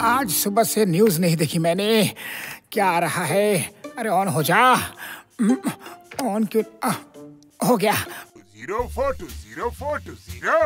आज सुबह से न्यूज़ नहीं देखी मैंने। क्या आ रहा है? अरे ऑन हो जा। ऑन क्यों? आ, हो गया। Zero four two zero four two zero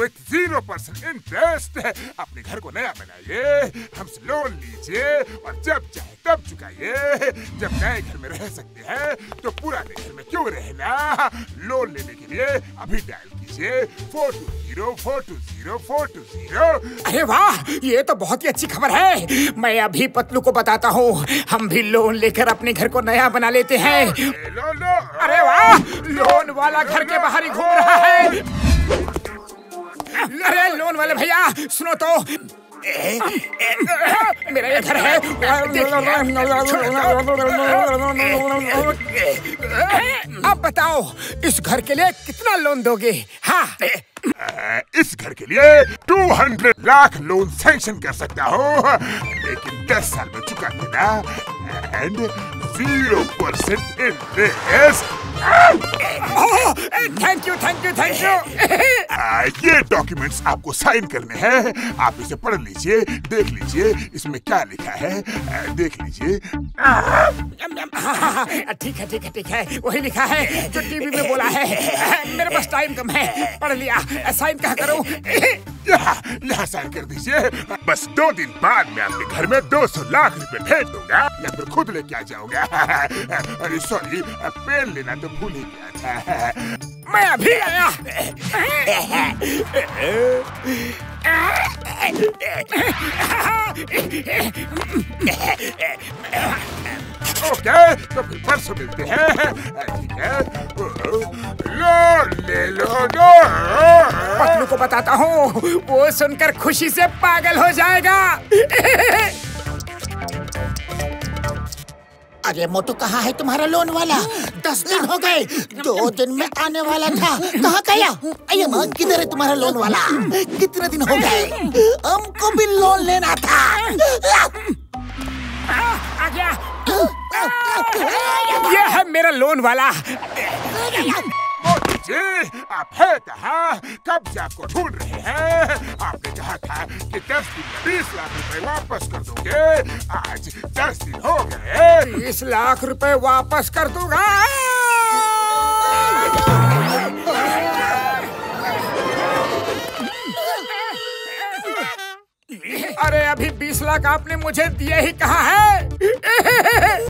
with zero percent interest अपने घर को नया बनाइए। हमसे लोन लीजिए और जब चाहे तब चुकाइए। जब नए घर में रह सकते हैं तो पुराने घर में क्यों रहना? लोन लेने के लिए अभी डायल कीजिए। Four two zero four two zero four two zero. अरे वाह, ये तो बहुत ही अच्छी खबर है। मैं अभी पतलू को बताता हूँ। हम भी लोन लेकर अपने घर को नया बना लेते हैं। लो लो अरे वाह, लोन वाला घर के बाहर ही घूम रहा है। अरे, लोन वाले भैया, सुनो तो। मेरा ये घर है। अब बताओ, इस घर के लिए कितना लोन दोगे? हाँ। इस घर के लिए 200 लाख लोन सैंक्शन कर सकता हूँ। लेकिन 10 साल में चुका देना zero percent interest thank you thank you thank you ये डॉक्यूमेंट्स आपको साइन करने हैं। आप इसे पढ़ लीजिए देख लीजिए इसमें क्या लिखा है। देख लीजिए। ठीक है ठीक है ठीक है। वही लिखा है जो टीवी में बोला है। मेरे पास टाइम कम है। पढ़ लिया। साइन कहा करूँ? साइन कर दीजिए। बस दो दिन बाद मैं आपके घर में 200 लाख रुपए भेज दूँगा। या फिर खुद लेके आ जाऊँगा अरे सॉरी पेन लेना तो भूल ही गया था। मैं अभी आया। ओके तो फिर परसों मिलते हैं। ठीक है। लो ले लो लो पतलू को बताता हूँ वो सुनकर खुशी से पागल हो जाएगा। अरे मोटू कहाँ है तुम्हारा लोन वाला? दस दिन हो गए दो दिन में आने वाला था। कहाँ गया? अरे माँ किधर है तुम्हारा लोन वाला? कितने दिन हो गए? हमको भी लोन लेना था। आ गया। ये है मेरा लोन वाला। जी, आप है कहा? कब से आपको ढूंढ रहे हैं? आपने कहा था कि दस दिन में बीस लाख रुपए वापस कर दोगे। आज दस दिन हो गए बीस लाख रुपए वापस कर दूँगा। अरे, अभी बीस लाख आपने मुझे दिए ही कहा है?